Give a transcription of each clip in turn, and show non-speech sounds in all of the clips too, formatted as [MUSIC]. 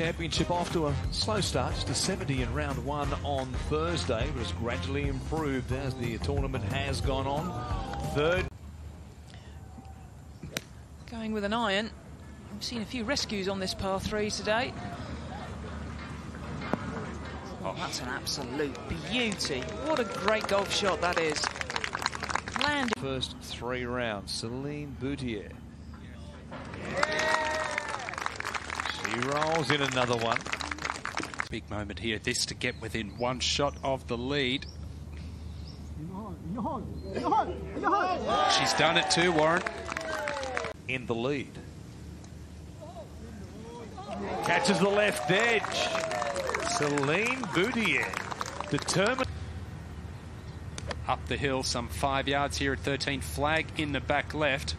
Championship off to a slow start, just a 70 in round one on Thursday, but has gradually improved as the tournament has gone on. Third. Going with an iron. We've seen a few rescues on this par three today. Oh, that's an absolute beauty. What a great golf shot that is. Landing. First three rounds, Celine Boutier. She rolls in another one. Big moment here, this to get within one shot of the lead. She's done it too, Warren. In the lead. Catches the left edge. Celine Boutier. Determined. Up the hill, some five yards here at 13. Flag in the back left.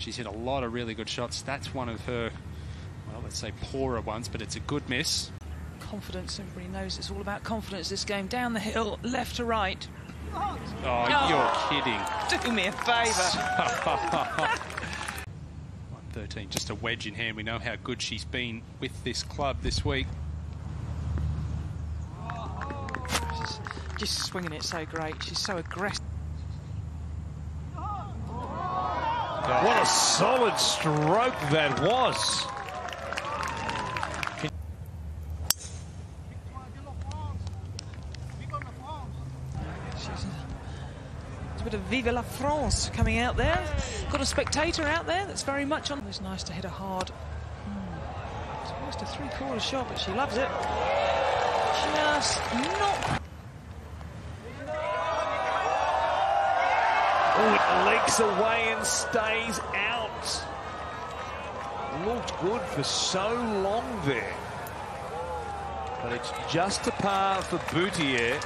She's hit a lot of really good shots. That's one of her, well, let's say poorer ones, but it's a good miss. Confidence, everybody knows it's all about confidence this game. Down the hill, left to right. Oh, Oh. you're kidding. [LAUGHS] Do me a favour. [LAUGHS] 13, just a wedge in hand. We know how good she's been with this club this week. Just, just swinging it so great. She's so aggressive. What a solid stroke that was. A, bit of Vive la France coming out there. Got a spectator out there that's very much on. It's nice to hit a hard. Hmm. It's almost a three-quarter shot, but she loves it. Just not. Oh, it leaks away and stays out. Looked good for so long there. But it's just a par for Boutier.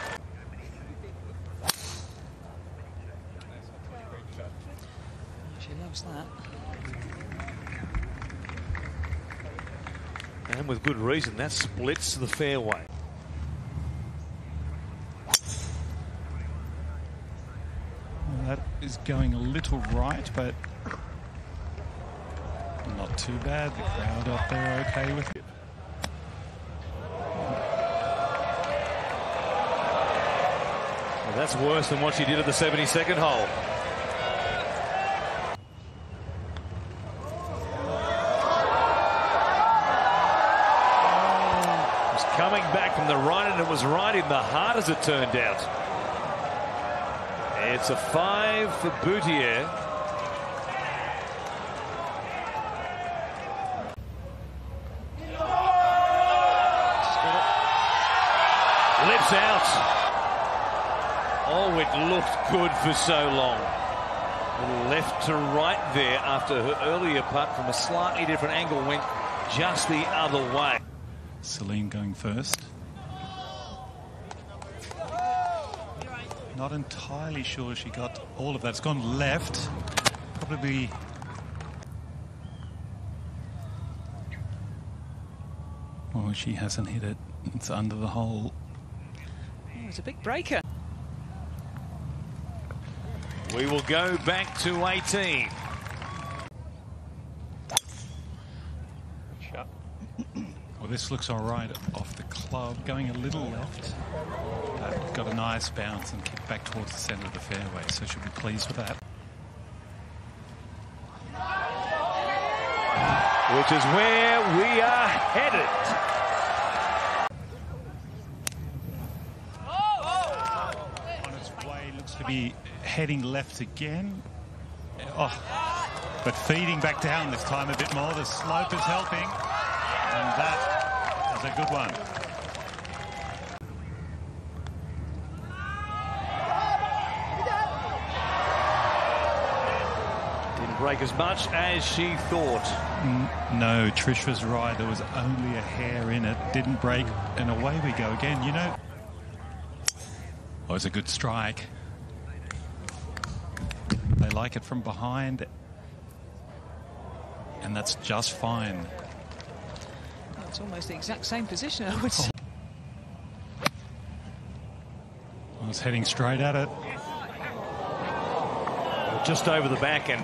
She loves that. And with good reason, that splits the fairway. That is going a little right, but not too bad. The crowd up there okay with it. Well, that's worse than what she did at the 72nd hole. Coming back from the right, and it was right in the heart as it turned out. It's a five for Boutier. Lips out. Oh, it looked good for so long. Left to right there after her earlier putt from a slightly different angle went just the other way. Celine going first. Not entirely sure she got all of that. It's gone left. Probably. Oh, she hasn't hit it. It's under the hole. Oh, it's a big breaker. We will go back to 18. Well, this looks all right off the club, going a little left. Uh, but got a nice bounce and kicked back towards the centre of the fairway, so she'll be pleased with that. which is where we are headed. On its way, looks to be heading left again. Oh, but feeding back down this time a bit more. The slope is helping, and that is a good one. Didn't break as much as she thought. No, Trish was right. There was only a hair in it. Didn't break, and away we go again. You know, oh, it's a good strike. They like it from behind, and that's just fine. It's almost the exact same position, [LAUGHS] I would oh. say. Oh. He's heading straight at it. Just over the back end.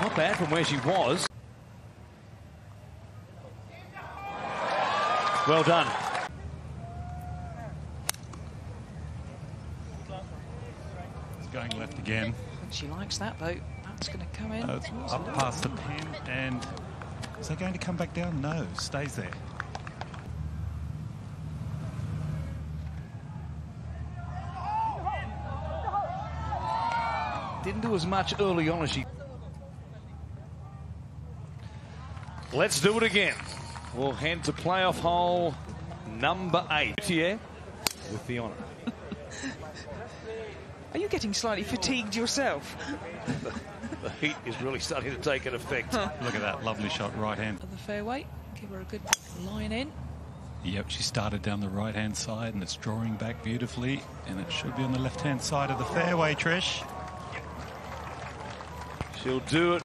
Not bad from where she was. Well done. Going left again. She likes that though. That's going to come in. Uh, it's towards the up past the pin and is it going to come back down? No, stays there. Didn't do as much early on as she. Let's do it again. We'll head to playoff hole number eight. Here with the honour. [LAUGHS] Are you getting slightly fatigued yourself? The heat is really starting to take an effect. Look at that lovely shot, right hand. Of the fairway. Give her a good line in. Yep, she started down the right hand side and it's drawing back beautifully. And it should be on the left hand side of the fairway, Trish. She'll do it.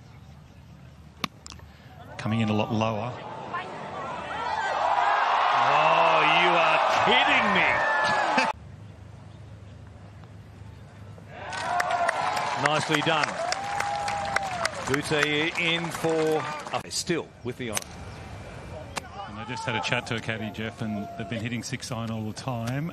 Coming in a lot lower. Oh, you are kidding me. Nicely done. Butte in for uh, still with the honour. And I just had a chat to a caddy, Jeff, and they've been hitting six iron all the time.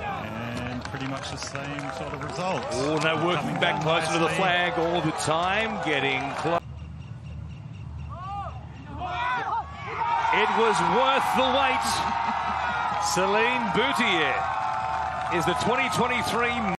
And pretty much the same sort of results. Oh, no, working Coming back closer to the flag all the time, getting close. It was worth the wait. Celine Boutier is the 2023